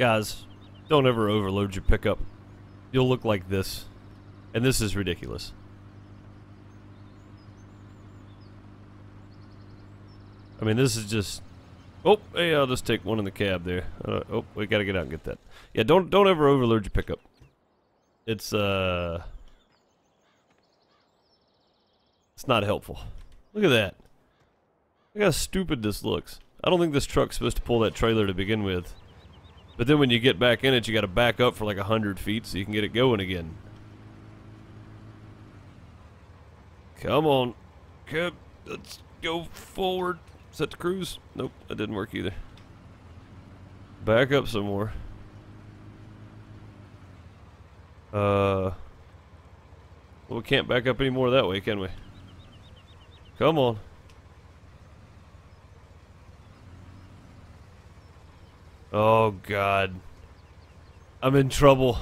Guys, don't ever overload your pickup. You'll look like this. And this is ridiculous. I mean, this is just... Oh, hey, I'll just take one in the cab there. Uh, oh, we gotta get out and get that. Yeah, don't don't ever overload your pickup. It's, uh... It's not helpful. Look at that. Look how stupid this looks. I don't think this truck's supposed to pull that trailer to begin with. But then when you get back in it, you gotta back up for like a hundred feet so you can get it going again. Come on. Cab, let's go forward. Set to cruise. Nope, that didn't work either. Back up some more. Uh... Well, we can't back up any more that way, can we? Come on. Oh, God. I'm in trouble.